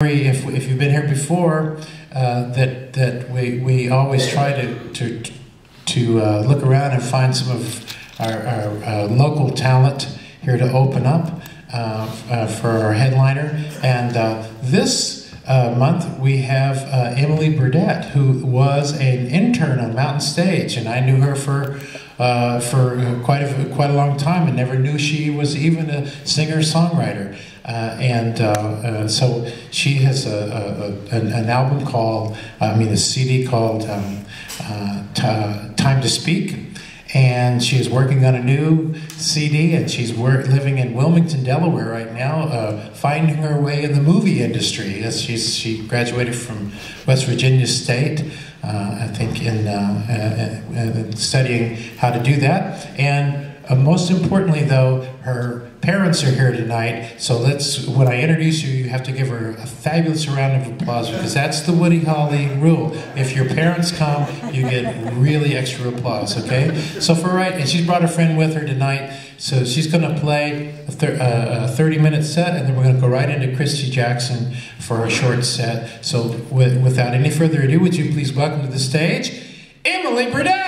if, if you've been here before, uh, that that we, we always try to to, to uh, look around and find some of our, our uh, local talent here to open up uh, uh, for our headliner. And uh, month we have Emily Burdette, who was an intern on Mountain Stage, and I knew her for. for quite a quite a long time, and never knew she was even a singer songwriter. Uh, and uh, uh, so she has a, a, an, an, album called, I mean, a CD called um, Time to Speak. And she is working on a new CD, and she's living in Wilmington, Delaware right now, uh, finding her way in the movie industry. As she's, she graduated from West Virginia State, uh, I think, in, uh, studying how to do that. And most importantly, though, her parents are here tonight, so let's, when I introduce you, you have to give her a fabulous round of applause because that's the Woody Hawley rule. If your parents come, you get really extra applause, okay? So for right, and she's brought a friend with her tonight, so she's going to play a, uh, a 30 minute set, and then we're going to go right into Kristy Jackson for a short set. So with, without any further ado, would you please welcome to the stage Emily Burdette?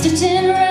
Stitching a